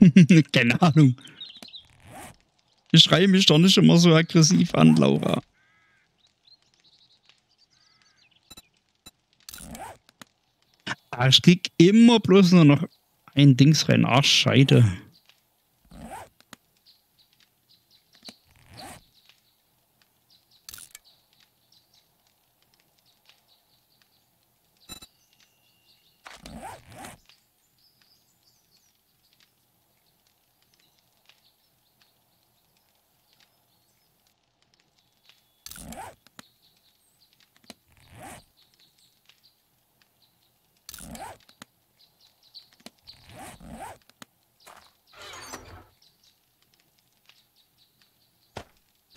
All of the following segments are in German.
Keine Ahnung. Ich schreie mich doch nicht immer so aggressiv an, Laura. Ah, ich krieg immer bloß nur noch ein Dings rein. Ach, Scheide.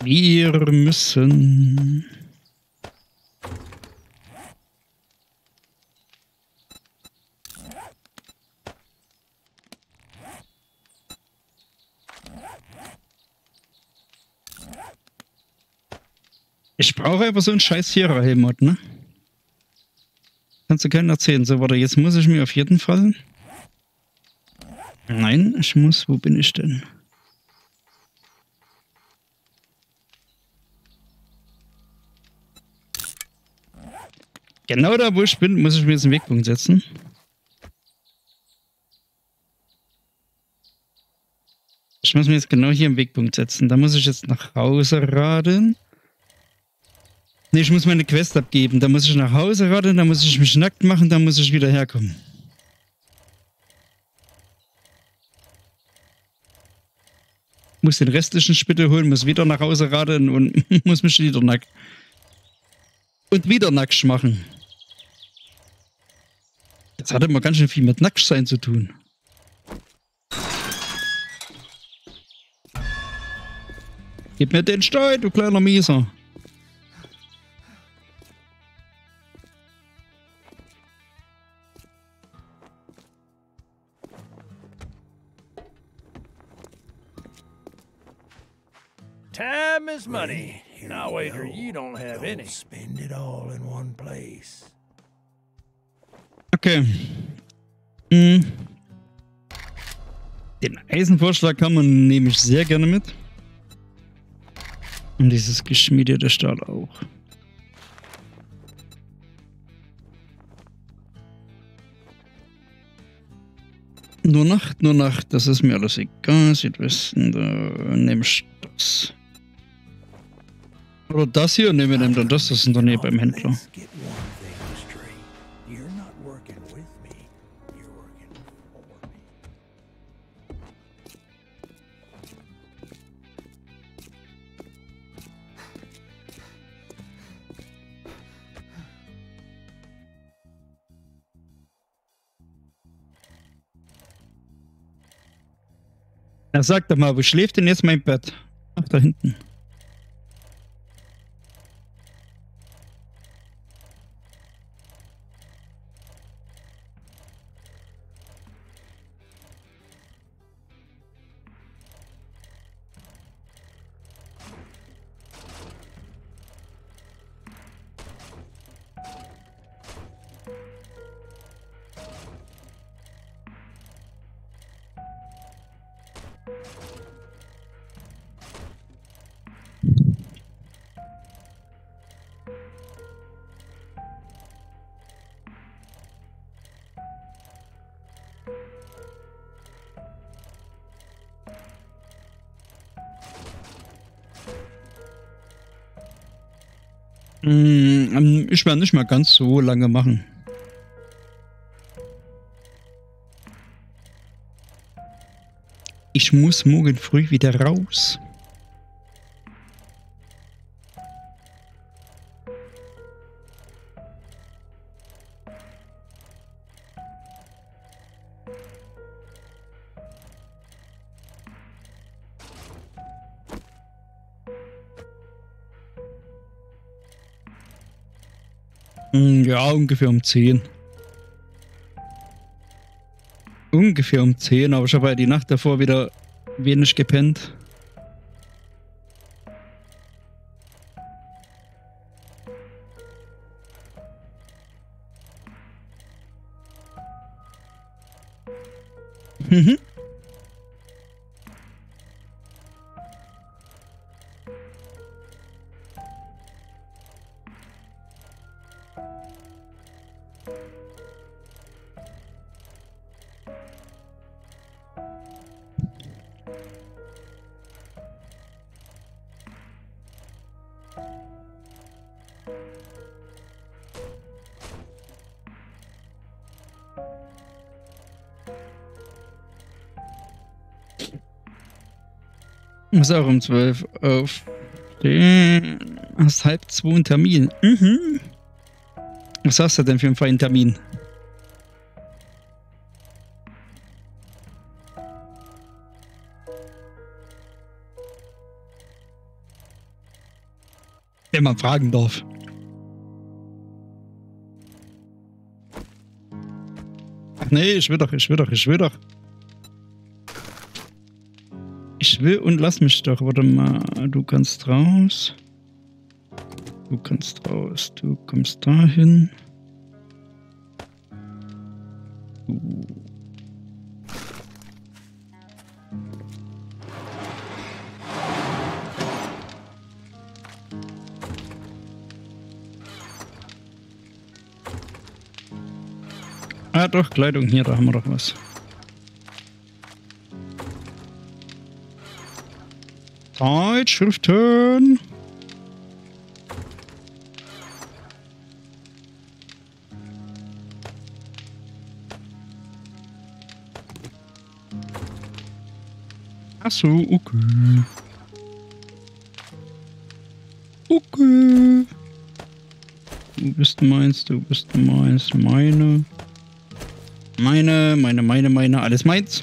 Wir müssen. Ich brauche aber so einen scheiß Hero-Helmut, ne? Kannst du keinen erzählen. So, warte, jetzt muss ich mir auf jeden Fall... Nein, ich muss... Wo bin ich denn? Genau da, wo ich bin, muss ich mir jetzt einen Wegpunkt setzen. Ich muss mir jetzt genau hier einen Wegpunkt setzen. Da muss ich jetzt nach Hause radeln. Ne, ich muss meine Quest abgeben. Da muss ich nach Hause radeln, da muss ich mich nackt machen, da muss ich wieder herkommen. Muss den restlichen Spittel holen, muss wieder nach Hause radeln und muss mich wieder nackt. Und wieder nackt machen. Das hat immer ganz schön viel mit Nacktsein zu tun. Gib mir den Stein, du kleiner Mieser. Time is money. And I wager you don't have any. Spend it all in one place. Okay. Hm. Den Eisenvorschlag kann man nämlich sehr gerne mit. Und dieses geschmiedete Stahl auch. Nur Nacht, nur Nacht, das ist mir alles egal. Südwesten, da nehme ich das. Oder das hier, nehmen wir dann das, das sind daneben beim Händler. Sagt doch mal, wo schläft denn jetzt mein Bett? Ach, da hinten. Ich werde nicht mal ganz so lange machen. Ich muss morgen früh wieder raus. Ja, ungefähr um 10. Ungefähr um 10, aber ich habe ja die Nacht davor wieder wenig gepennt. Muss auch um 12 auf. Hast halb zwei einen Termin. Mhm. Was hast du denn für einen freien Termin? Wenn man fragen darf. Ach nee, ich will doch, ich will doch, ich will doch. Will und lass mich doch. Warte mal, du kannst raus. Du kannst raus. Du kommst dahin. Ah doch, Kleidung hier, da haben wir doch was. Zeitschriften. Ach so, okay. Okay. Du bist meins, du bist meins, meine. Meine, meine, meine, meine, alles meins.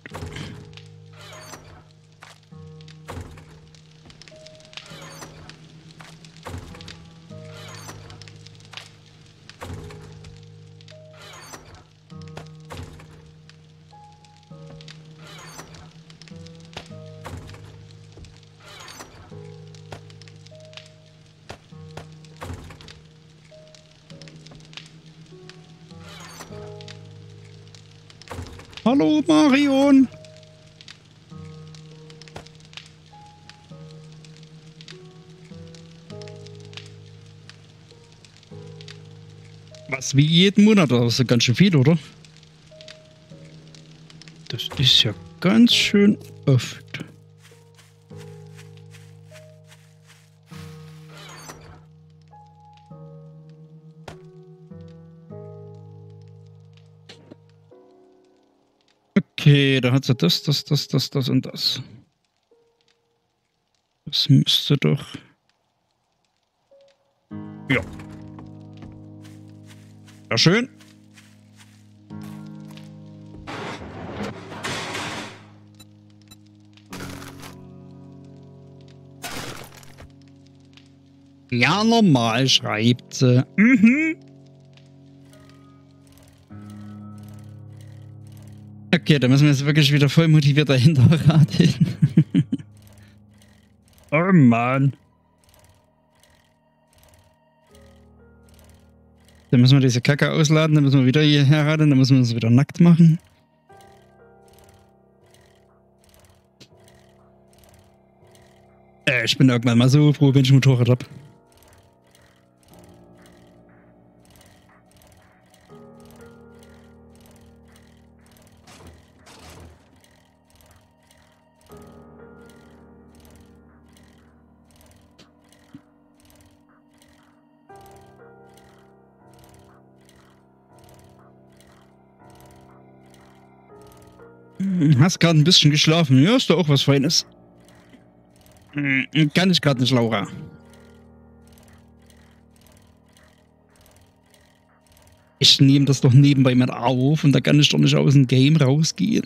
Hallo Marion. Was wie jeden Monat, das ist ganz schön viel, oder? Das ist ja ganz schön oft. Okay, da hat sie das, das, das, das, das und das. Das müsste doch. Ja. Ja, schön. Ja, normal schreibt sie. Mhm. Okay, da müssen wir jetzt wirklich wieder voll motiviert dahinter raten. oh Mann. Dann müssen wir diese Kacke ausladen, dann müssen wir wieder hierher raten, dann müssen wir uns wieder nackt machen. Äh, ich bin irgendwann mal so froh, wenn ich Motorrad hab. Hast gerade ein bisschen geschlafen. Ja, ist doch auch was Feines. Hm, Kann ich gerade nicht, Laura. Ich nehme das doch nebenbei mit auf und da kann ich doch nicht aus dem Game rausgehen.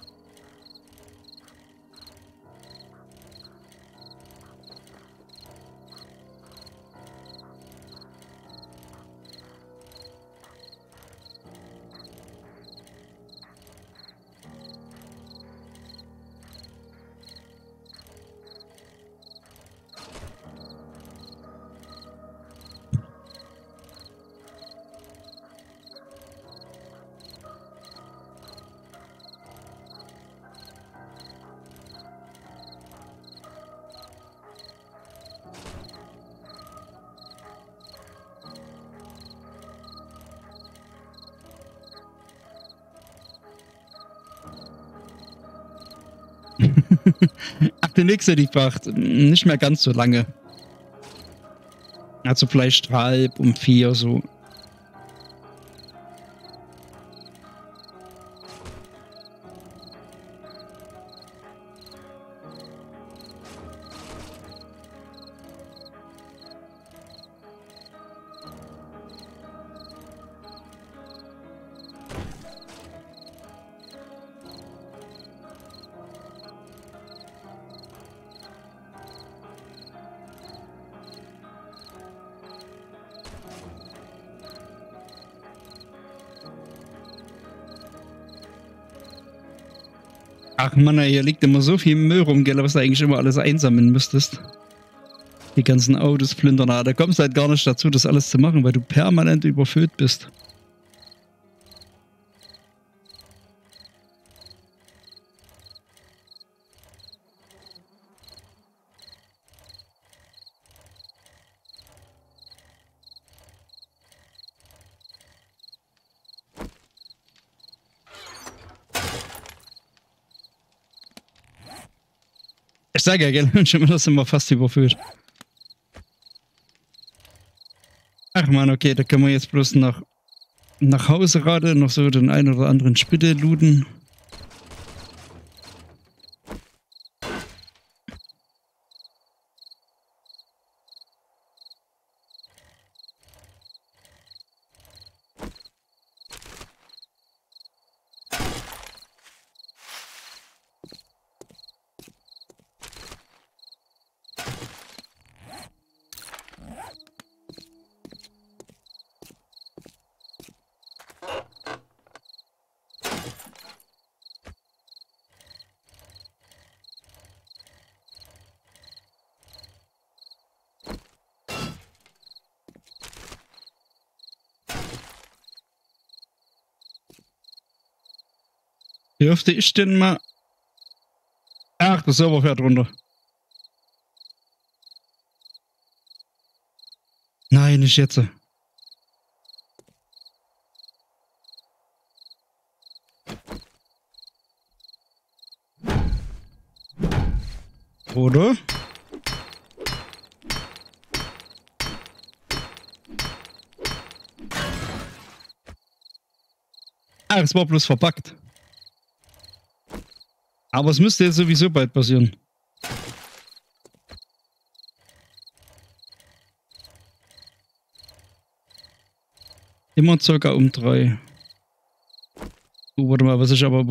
Ach, der nächste, die braucht nicht mehr ganz so lange. Also vielleicht halb um vier so. Mann, hier liegt immer so viel Müll rum, gell, was du eigentlich immer alles einsammeln müsstest. Die ganzen Autos plündern, da kommst du halt gar nicht dazu, das alles zu machen, weil du permanent überfüllt bist. Sage ja, gell, schon wieder sind wir fast überfüllt. Ach man, okay, da können wir jetzt bloß nach, nach Hause radeln, noch so den einen oder anderen Spitte looten. Dürfte ich denn mal... Ach, der Server fährt runter. Nein, nicht jetzt. Oder? Ah, es war bloß verpackt. Aber es müsste jetzt sowieso bald passieren. Immer circa um drei. Uh, warte mal, was ist aber...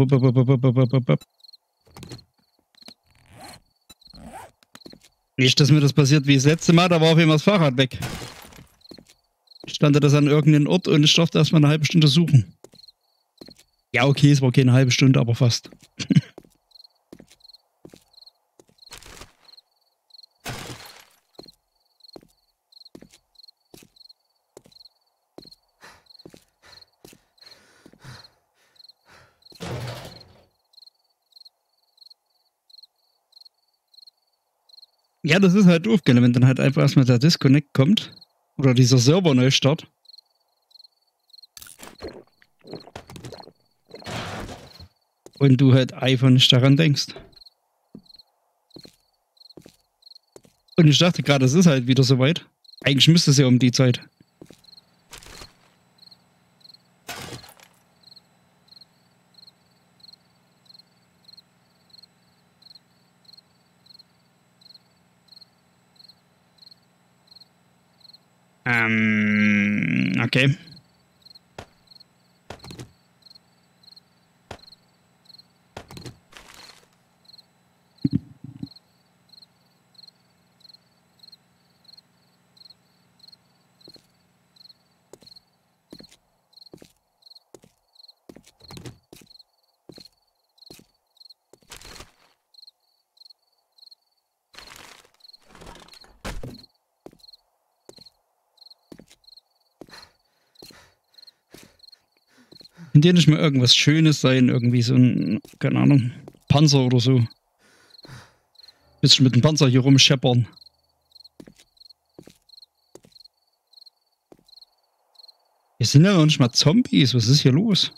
Nicht, dass mir das passiert wie das letzte Mal, da war auf einmal das Fahrrad weg. Stand das an irgendeinem Ort und ich durfte erstmal eine halbe Stunde suchen. Ja, okay, es war keine halbe Stunde, aber fast. Ja, das ist halt doof, gell? wenn dann halt einfach erstmal der Disconnect kommt. Oder dieser Server-Neustart. Und du halt einfach nicht daran denkst. Und ich dachte gerade, es ist halt wieder soweit. Eigentlich müsste es ja um die Zeit. Ähm, In dir nicht mal irgendwas Schönes sein, irgendwie so ein, keine Ahnung, Panzer oder so. Bisschen mit dem Panzer hier rumscheppern. Hier sind ja noch nicht mal Zombies. Was ist hier los?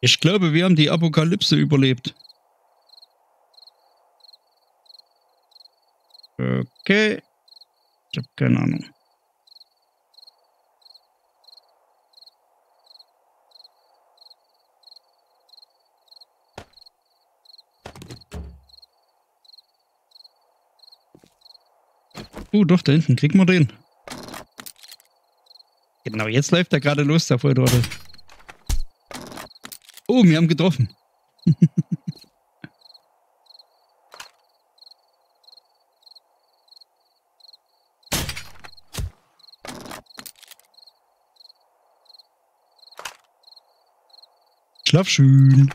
Ich glaube, wir haben die Apokalypse überlebt. Okay. Habe keine Ahnung. Uh, doch, da hinten. Kriegen wir den. Genau, jetzt läuft er gerade los, der Volltrottel. Oh, wir haben getroffen. Schlaf schön.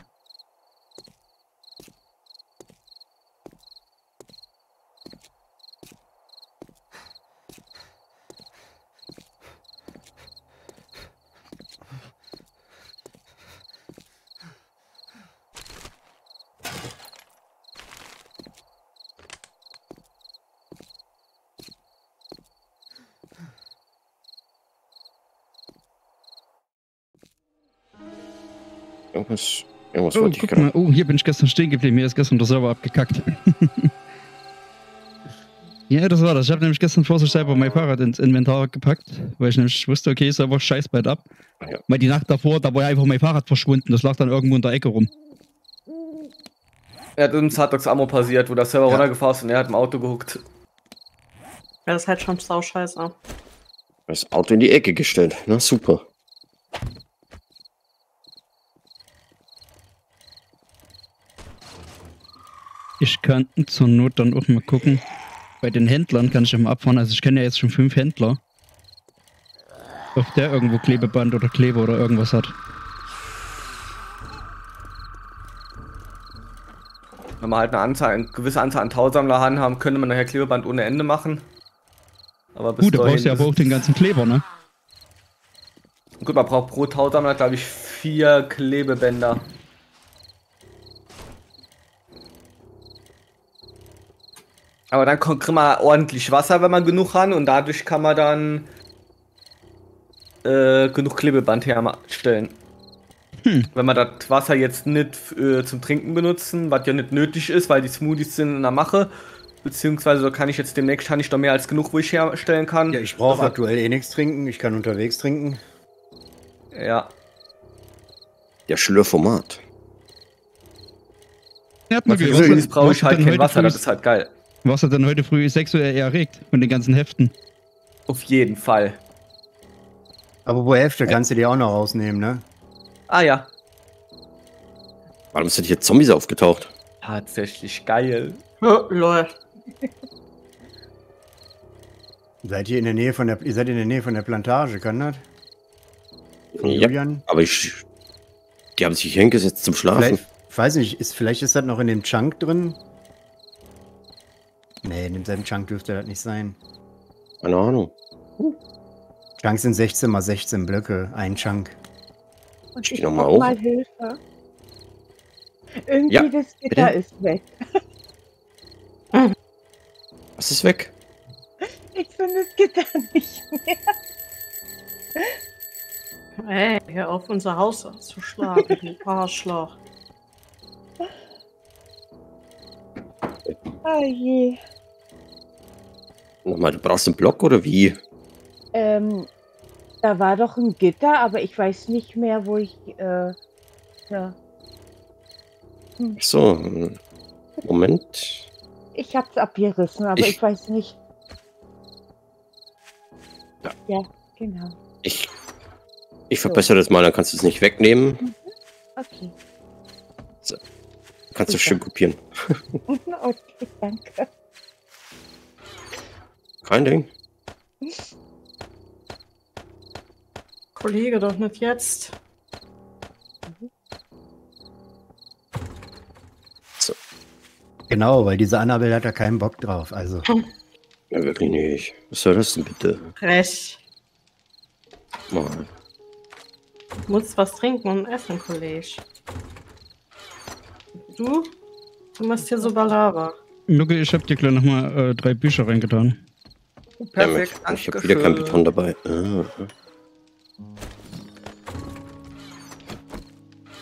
Irgendwas, Oh, wollte ich guck gerade. mal. Oh, hier bin ich gestern stehen geblieben. Mir ist gestern der Server abgekackt. ja, das war das. Ich habe nämlich gestern vorsichtshalber mein Fahrrad ins Inventar gepackt, weil ich nämlich wusste, okay, Server scheiß bald ab. Ja. Weil die Nacht davor, da war ja einfach mein Fahrrad verschwunden. Das lag dann irgendwo in der Ecke rum. Er hat uns Harddox Ammo passiert, wo der Server Ja. runtergefahren ist und er hat im Auto gehuckt. Ja, das ist halt schon sauscheiße. Das Auto in die Ecke gestellt. Na super. Ich kann zur Not dann auch mal gucken. Bei den Händlern kann ich ja mal abfahren. Also ich kenne ja jetzt schon fünf Händler. Ob der irgendwo Klebeband oder Kleber oder irgendwas hat. Wenn wir halt eine, Anzahl, eine gewisse Anzahl an Tausammler haben, könnte man nachher Klebeband ohne Ende machen. Aber bis Gut, da brauchst du ja aber auch den ganzen Kleber, ne? Gut, man braucht pro Tausammler, glaube ich, vier Klebebänder. Aber dann kommt kriegt man ordentlich Wasser, wenn man genug hat und dadurch kann man dann äh, genug Klebeband herstellen. Hm. Wenn man das Wasser jetzt nicht äh, zum Trinken benutzen, was ja nicht nötig ist, weil die Smoothies sind in der Mache, beziehungsweise da kann ich jetzt demnächst kann ich noch mehr als genug, wo ich herstellen kann. Ja, ich brauche aktuell eh nichts trinken. Ich kann unterwegs trinken. Ja, Der Schlürformat. Ja, brauche ich halt kein Wasser, das ist halt geil. Was hat denn heute früh sexuell erregt von den ganzen Heften? Auf jeden Fall. Aber wo Hälfte kannst du dir auch noch rausnehmen, ne? Ah ja. Warum sind hier Zombies aufgetaucht? Tatsächlich geil. Oh, lol. Seid ihr in der Nähe von der, ihr seid in der Nähe von der Plantage, kann das? Von Ja, Julian? aber ich. Die haben sich hingesetzt zum Schlafen. Vielleicht, ich weiß nicht, ist, vielleicht ist das noch in dem Chunk drin? Nee, in demselben Chunk dürfte das nicht sein. Keine Ahnung. Chunks sind 16 mal 16 Blöcke, ein Chunk. Und Ich ich geh noch mal brauch hoch. mal Hilfe. Irgendwie Ja, das Gitter bitte? ist weg. Was ist weg? Ich finde das Gitter nicht mehr. Ey, hör auf, unser Haus zu schlagen, du Arschloch. Oh je. Nochmal, du brauchst einen Block oder wie? Ähm, da war doch ein Gitter, aber ich weiß nicht mehr, wo ich. Äh, ja. Ach So, hm. Moment. Ich hab's abgerissen, aber Ich- ich, weiß nicht. Ja. Ja, genau. Ich. Ich verbessere das mal, dann kannst du es nicht wegnehmen. Okay. Kannst du schön kopieren. okay, danke. Kein Ding. Kollege, doch nicht jetzt. Genau, weil diese Annabelle hat da keinen Bock drauf. Also, Ja, wirklich nicht. Was soll das denn bitte? Frech. Mal. Muss was trinken und essen, Kollege. Du? Du machst hier so Balava. Nucke, ich hab dir gleich nochmal äh, drei Bücher reingetan. Damit. Ich habe wieder kein Beton dabei. Ah.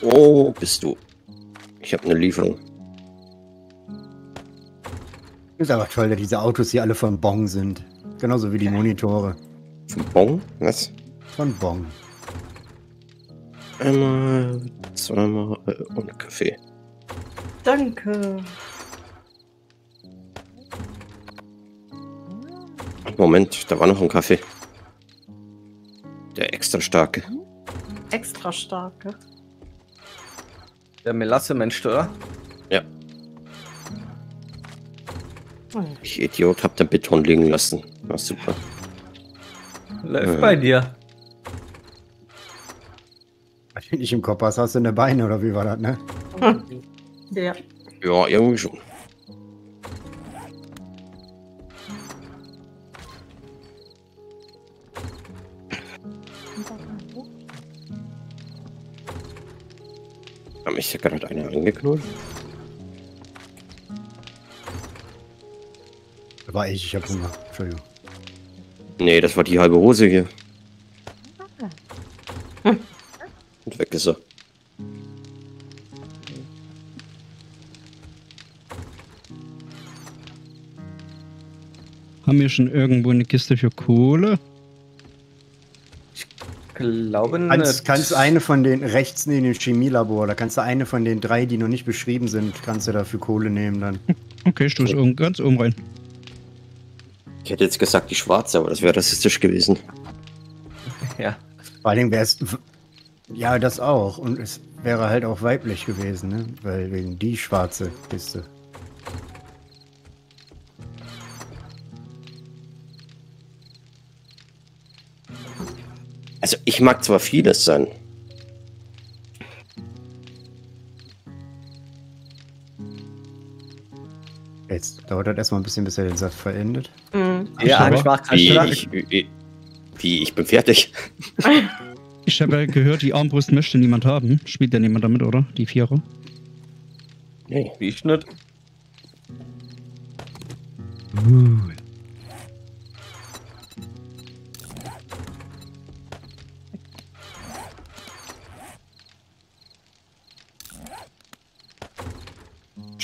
Oh, bist du. Ich habe eine Lieferung. Ist aber toll, dass diese Autos hier alle von Bong sind. Genauso wie die Monitore. Vom Bon? Was? Von Bong. Einmal, zweimal äh, und Kaffee. Danke. Moment, da war noch ein Kaffee. Der extra starke. Extra starke. Der Melasse-Mensch, oder? Ich Idiot, hab den Beton liegen lassen. War super. Läuft Äh. bei dir. Was du nicht im Kopf hast, hast du eine Beine oder wie war das, ne? Ja. Ja, irgendwie schon. Mich ja gerade einer angeknurrt? War ich, ich hab Hunger. Entschuldigung. Nee, das war die halbe Hose hier. Und weg ist er. Haben wir schon irgendwo eine Kiste für Kohle? Glaube Kannst, nicht. kannst eine von den rechts neben dem Chemielabor, da kannst du eine von den drei, die noch nicht beschrieben sind, kannst du dafür Kohle nehmen dann. Okay, ich tue es oben, ganz oben rein. Ich hätte jetzt gesagt die schwarze, aber das wäre rassistisch gewesen. Ja. Vor allem wäre es. Ja, das auch. Und es wäre halt auch weiblich gewesen, ne? Weil wegen die schwarze Kiste. Ich mag zwar vieles sein. Jetzt dauert das erstmal ein bisschen, bis er den Saft verendet. Mhm. Ja, ich mach Wie, gerade ich, wie, wie, ich bin fertig. Ich habe ja gehört, die Armbrust möchte niemand haben. Spielt ja niemand damit, oder? Die Vierer. Nee. Wie ich nicht.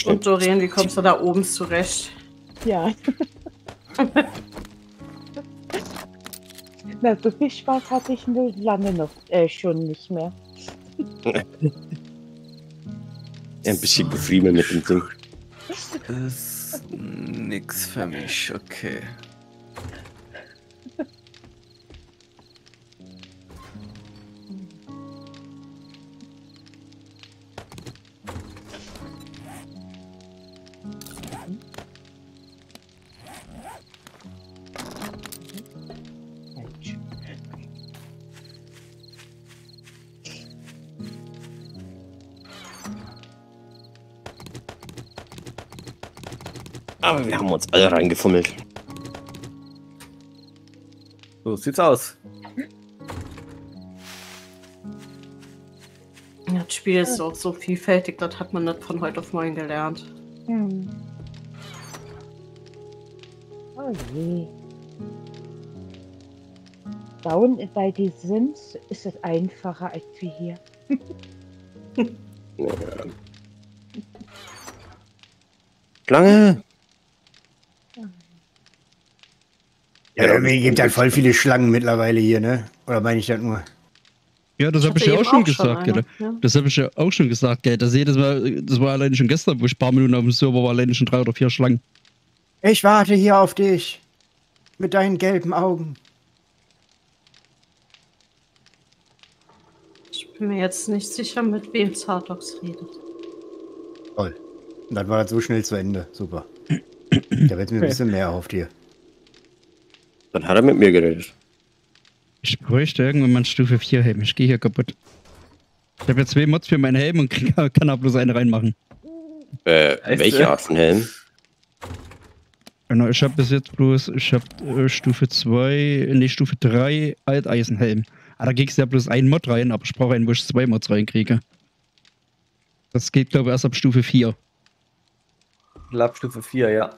Und Doreen, wie kommst du da oben zurecht? Ja. Na, so viel Spaß hatte ich nur lange noch äh, schon nicht mehr. Ein bisschen gefriemel mit dem Ding. Das ist nix für mich, okay. Aber wir haben uns alle reingefummelt. So sieht's aus. Das Spiel ist auch so vielfältig, das hat man nicht von heute auf morgen gelernt. Hm. Oh je. Down bei die Sims ist es einfacher als wie hier. Schlange! Ja, Ja, mir gibt halt voll viele Schlangen mittlerweile hier, ne? Oder meine ich das nur? Ja, das habe ich ja auch schon auch schon gesagt, eine, ja. Das habe ich ja auch schon gesagt, gell? Das jedes Mal, das war alleine schon gestern, wo ich ein paar Minuten auf dem Server war, alleine schon drei oder vier Schlangen. Ich warte hier auf dich. Mit deinen gelben Augen. Ich bin mir jetzt nicht sicher, mit wem Zardox redet. Toll. Und dann war das so schnell zu Ende. Super. Da wird mir ein bisschen mehr auf dir. Dann hat er mit mir geredet. Ich bräuchte irgendwann mal einen Stufe 4 Helm. Ich gehe hier kaputt. Ich habe ja zwei Mods für meinen Helm und krieg, kann da bloß einen reinmachen. Äh, Heißt, welche Art von Helm? Genau, ich habe bis jetzt bloß, ich habe äh, Stufe 2, nee, Stufe 3 Alteisenhelm. Aber da kriegst du ja bloß einen Mod rein, aber ich brauche einen, wo ich zwei Mods reinkriege. Das geht, glaube ich, erst ab Stufe 4. Labstufe 4, ja.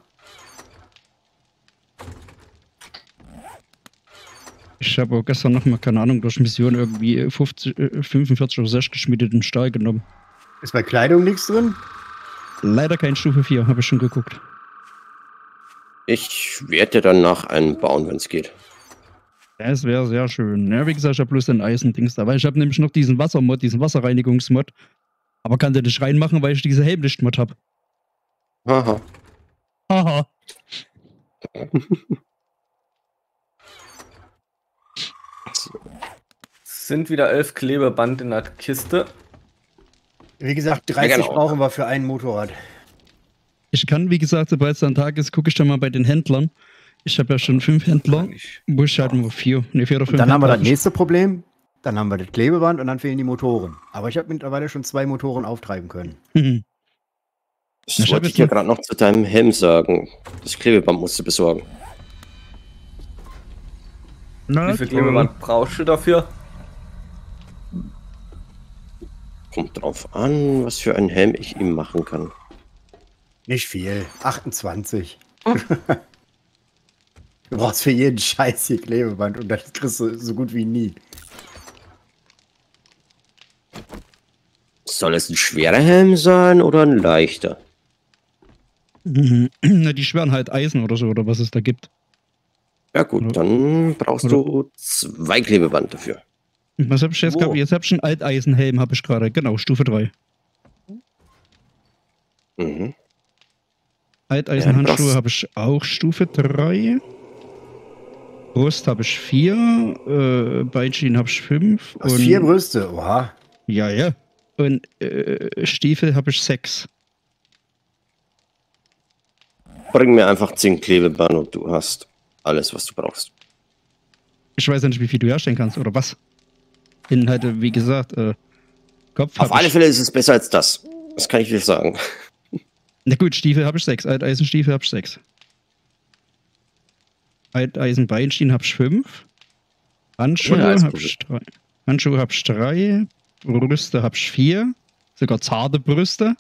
Ich habe auch gestern noch mal, keine Ahnung, durch Mission irgendwie 50, äh, 45 oder 6 geschmiedeten Stahl genommen. Ist bei Kleidung nichts drin? Leider kein Stufe 4, habe ich schon geguckt. Ich werde dann nach einen bauen, wenn es geht. Das wäre sehr schön. Ja, wie gesagt, ich habe bloß den Eisendings da, weil ich habe nämlich noch diesen Wassermod, diesen Wasserreinigungsmod. Aber kann der nicht reinmachen, weil ich diese Helmlichtmod habe. Haha. Haha. sind wieder elf Klebeband in der Kiste. Wie gesagt, 30 genau. brauchen wir für ein Motorrad. Ich kann, wie gesagt, sobald es dann Tag ist, gucke ich dann mal bei den Händlern. Ich habe ja schon fünf Händler, Ich- wo ich halt nur vier, ne, vier oder fünf Und dann haben wir Händler das nächste Problem. Dann haben wir das Klebeband und dann fehlen die Motoren. Aber ich habe mittlerweile schon zwei Motoren auftreiben können. Mhm. Das Ich hab wollte ich dir gerade noch zu deinem Helm sagen. Das Klebeband musst du besorgen. Wie viel Klebeband brauchst du dafür? Kommt drauf an, was für einen Helm ich ihm machen kann. Nicht viel. 28. du brauchst für jeden Scheiß hier Klebeband und das kriegst du so gut wie nie. Soll es ein schwerer Helm sein oder ein leichter? Na, die schweren halt Eisen oder so, oder was es da gibt. Ja gut, dann brauchst du zwei Klebeband dafür. Was habe ich jetzt Wo? gehabt? Jetzt habe ich einen Alteisenhelm, habe ich gerade. Genau, Stufe 3. Mhm. Alteisenhandschuhe Ja, habe ich auch Stufe 3. Brust habe ich 4. Äh, Beinschienen habe ich 5. Du hast vier Brüste. Oha. Ja, ja. Und äh, Stiefel habe ich 6. Bring mir einfach 10 Klebeband und du hast alles, was du brauchst. Ich weiß ja nicht, wie viel du herstellen kannst oder was. Inhalte, wie gesagt, äh, Kopf Auf alle ich. Fälle ist es besser als das. Das kann ich dir sagen. Na gut, Stiefel habe ich 6. Alteisenstiefel habe ich 6. Alteisenbeinschienen habe ich 5. Handschuhe Ja, habe ich 3. Handschuhe habe ich 3. Brüste habe ich 4. Sogar zarte Brüste.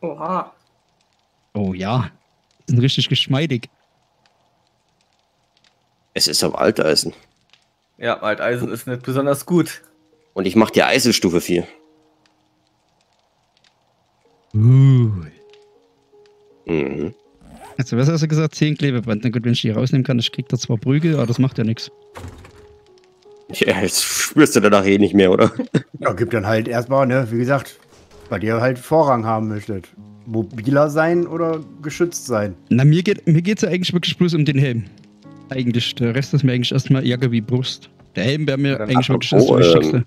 Oha. Oh ja. Sind richtig geschmeidig. Es ist auf Alteisen. Ja, Alteisen ist nicht besonders gut. Und ich mache dir Eisenstufe 4. Uh. Mhm. Also, was hast du gesagt? 10 Klebeband. Na gut, wenn ich die rausnehmen kann, ich krieg da zwar Prügel, aber das macht ja nichts. Ja, jetzt spürst du danach eh nicht mehr, oder? Ja, gibt dann halt erstmal, ne, wie gesagt, bei dir halt Vorrang haben möchtet. Mobiler sein oder geschützt sein. Na, mir geht mir geht's ja eigentlich wirklich bloß um den Helm. Eigentlich, der Rest ist mir eigentlich erstmal Jacke wie Brust. Der Helm wäre mir eigentlich wirklich das apropos, Wichtigste. ähm,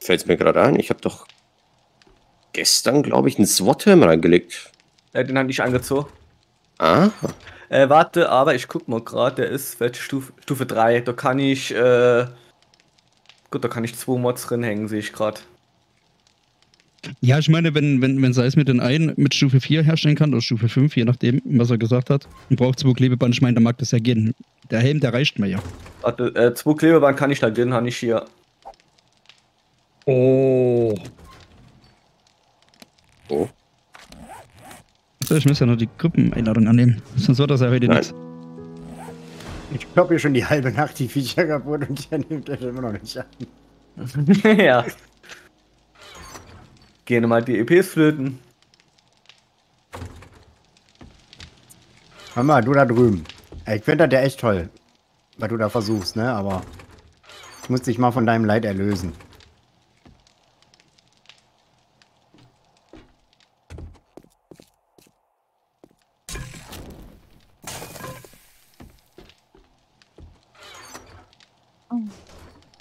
Fällt mir gerade ein, ich habe doch gestern, glaube ich, einen SWAT-Helm reingelegt. Äh, den hatte ich angezogen. Ah, Äh, warte, aber ich guck mal gerade, der ist welche Stufe? Stufe 3. Da kann ich, äh. Gut, da kann ich zwei Mods drin hängen, sehe ich gerade. Ja, ich meine, wenn, wenn, wenn Seis mit den einen mit Stufe 4 herstellen kann, oder Stufe 5, je nachdem, was er gesagt hat, und braucht zwei Klebeband, ich meine, dann mag das ja gehen. Der Helm, der reicht mir ja. Warte, äh, zwei Klebeband kann ich da drin, habe ich hier. Oh. oh. So, ich muss ja noch die Gruppeneinladung annehmen. Sonst wird das ja heute Nein. nichts. Ich klopp hier schon die halbe Nacht die Viecher kaputt und der nimmt das immer noch nicht an. ja. Gehen mal die EPs flöten. Hör mal, du da drüben. Ich finde das ja echt toll, was du da versuchst, ne? Aber ich muss dich mal von deinem Leid erlösen.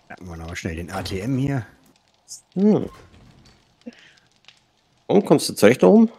Hatten wir noch schnell den ATM hier. Hm. Und kommst du zurecht da oben?